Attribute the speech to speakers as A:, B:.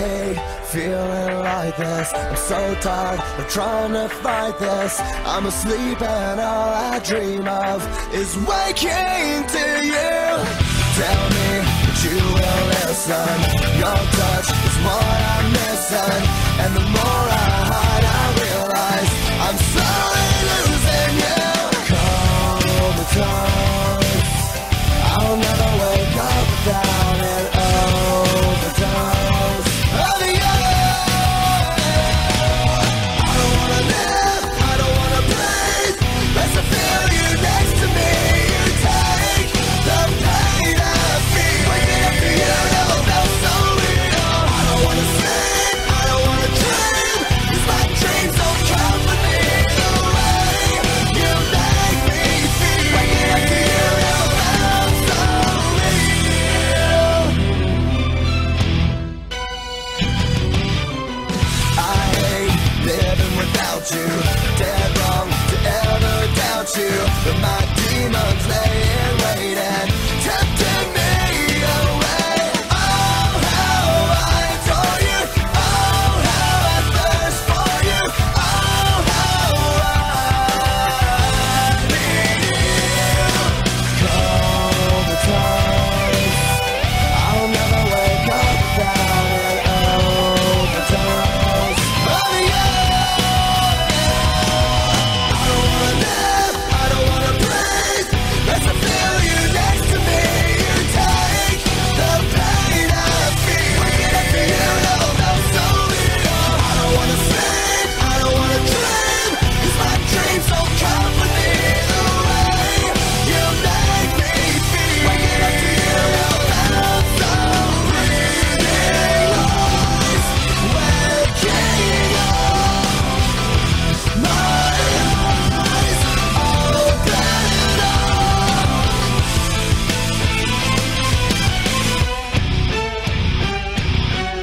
A: hate feeling like this. I'm so tired of trying to fight this. I'm asleep and all I dream of is waking to you. Tell me that you will listen. Your touch is what I'm missing. And the do